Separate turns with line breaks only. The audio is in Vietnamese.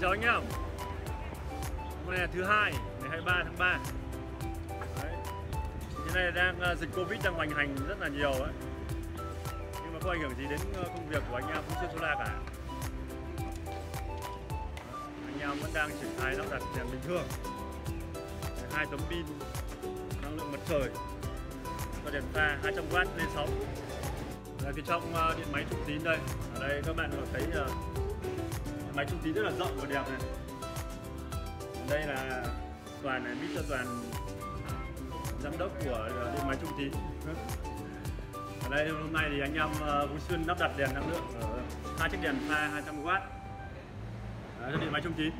chào anh em Hôm nay là thứ hai, ngày 23 tháng 3 Đấy. Hiện nay đang ờ, dịch Covid đang hoành hành rất là nhiều ấy. Nhưng mà không ảnh hưởng gì đến ờ, công việc của anh em Phú Xuyên Solar cả. Anh em vẫn đang triển khai lắp đặt đèn bình thường. Hai tấm pin năng lượng mặt trời cho đèn pha 200W lên sóng. Là cái trong ờ, điện máy trung tín đây. Ở đây các bạn có thấy máy trung tín rất là rộng và đẹp này. Đây là toàn này Mr. toàn giám đốc của ờ, điện máy trung tín ở đây hôm nay thì anh em ờ, Vũ Xuyên lắp đặt đèn năng lượng ở hai chiếc đèn pha 200W cho điện máy trung tín